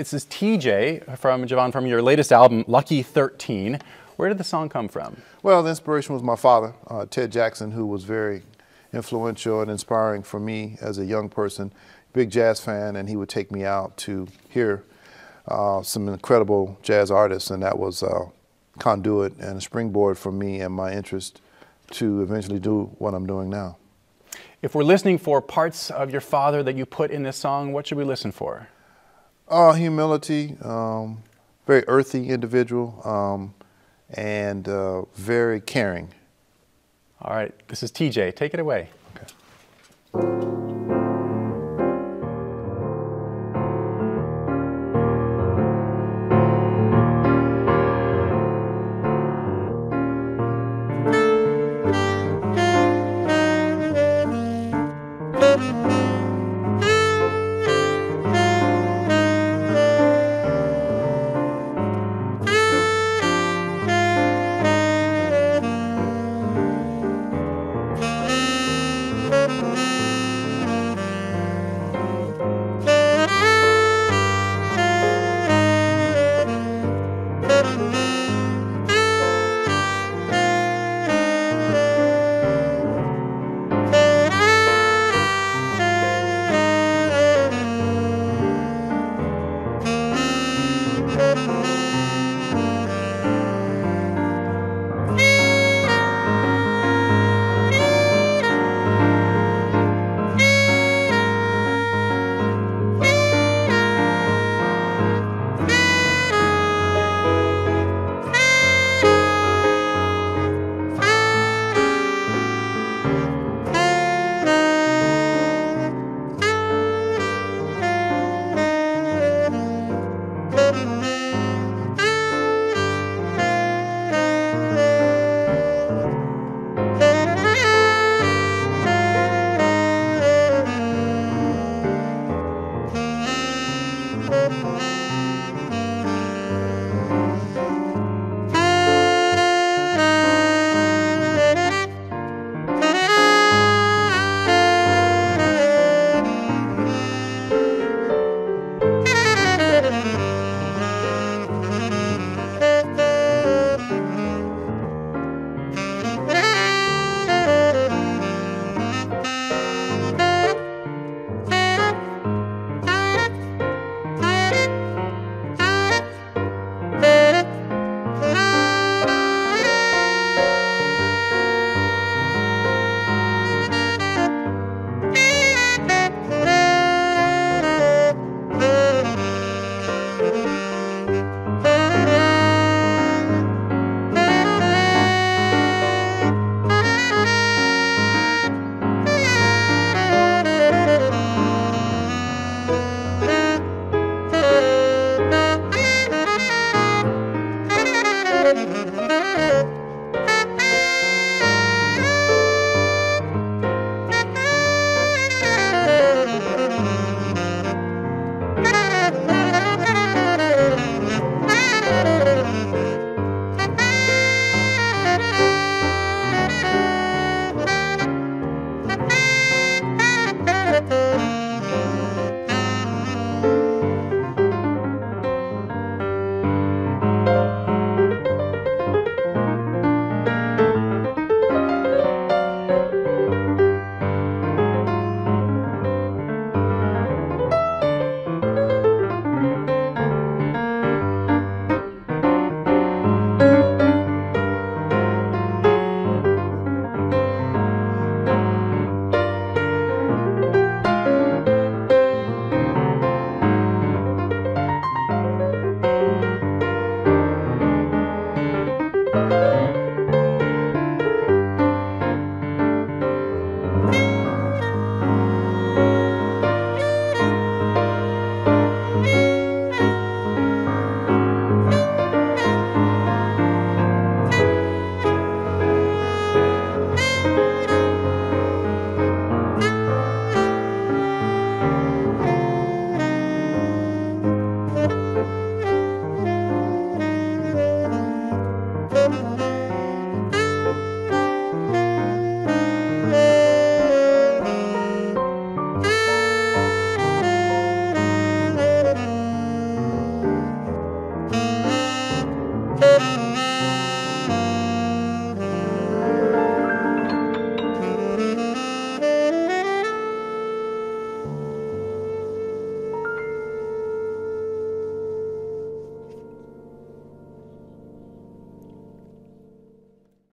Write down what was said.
this is TJ from Javon from your latest album, Lucky 13. Where did the song come from? Well, the inspiration was my father, uh, Ted Jackson, who was very influential and inspiring for me as a young person. Big jazz fan, and he would take me out to hear uh, some incredible jazz artists, and that was uh, conduit and a springboard for me and my interest to eventually do what I'm doing now. If we're listening for parts of your father that you put in this song, what should we listen for? Uh, humility, um, very earthy individual, um, and uh, very caring. All right, this is TJ. Take it away. Música